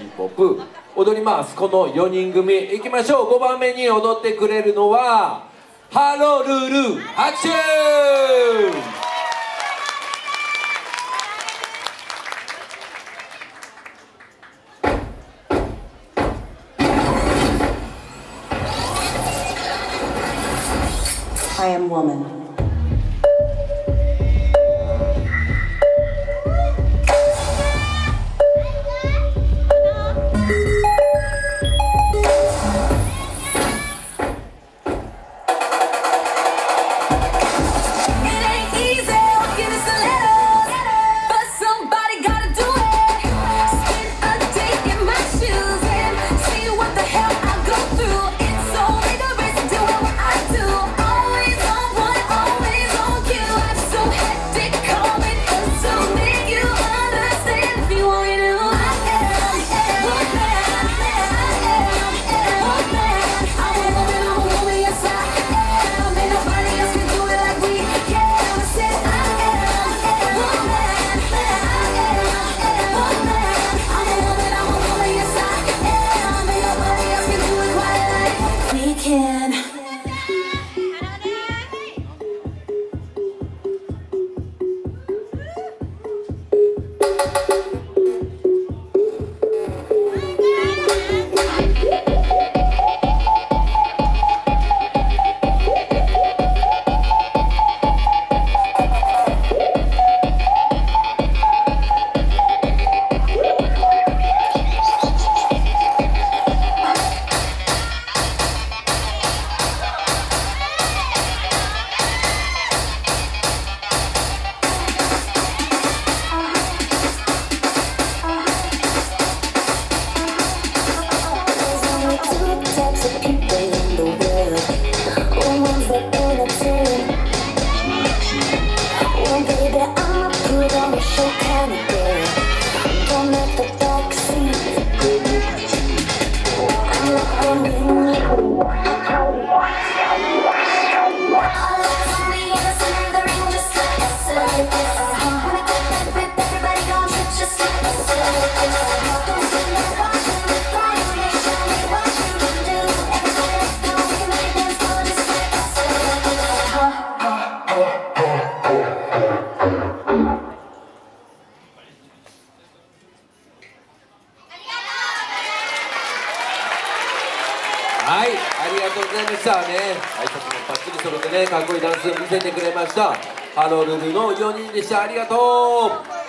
ヒップホップ踊ります。この4人組。いきましょう。5番目に踊ってくれるのはハロルル。拍手。I am woman. steps はい、ありがとうございましたね。挨拶もバッチリ揃ってねかっこいいダンスを見せてくれました。ハロルルの4人でした。ありがとう。